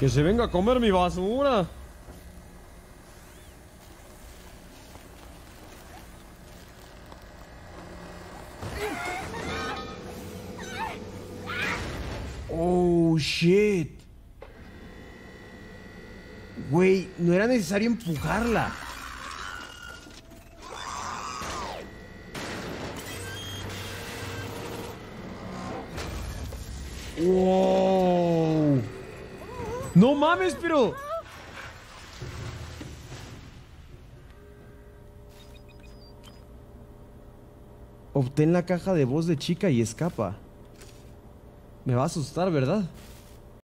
Que se venga a comer mi basura. Oh, shit. Güey, no era necesario empujarla. Wow. No mames, pero... Obtén la caja de voz de chica y escapa. Me va a asustar, ¿verdad?